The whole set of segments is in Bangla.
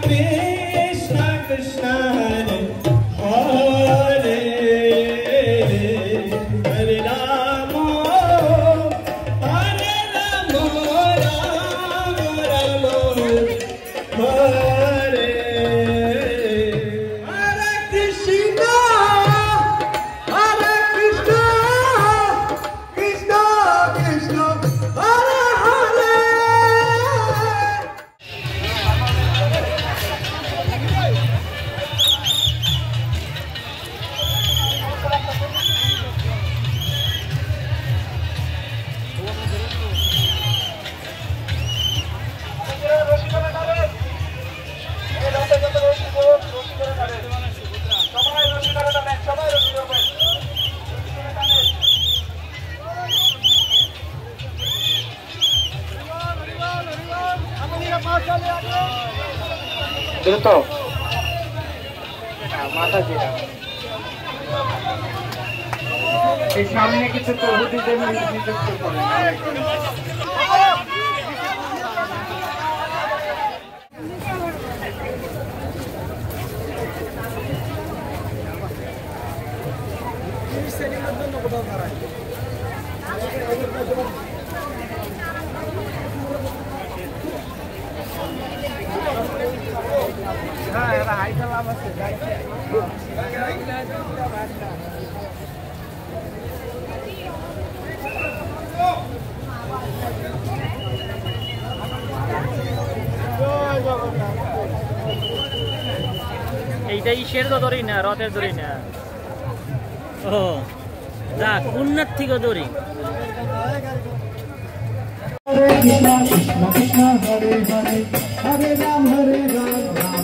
pena. দ্রুত মাথা দিয়ে সামনে কিছু প্রভৃতিদের নিযুক্ত করেন এইটা ইসের তো ধরি না, রথের দড়ি না। ও যা কন্যার থেকে ধরি কৃষ্ণ কৃষ্ণ কৃষ্ণ, হরে হরে হরে রাম হরে রাম।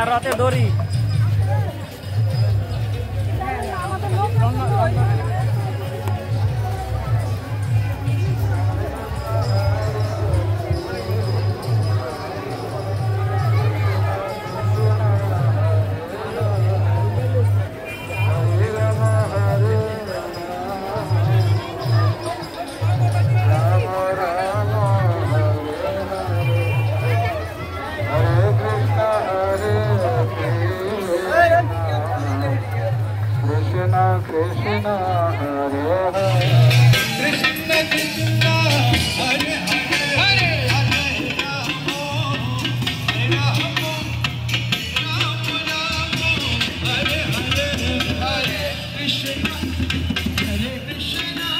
Karotnya Dori. Krishna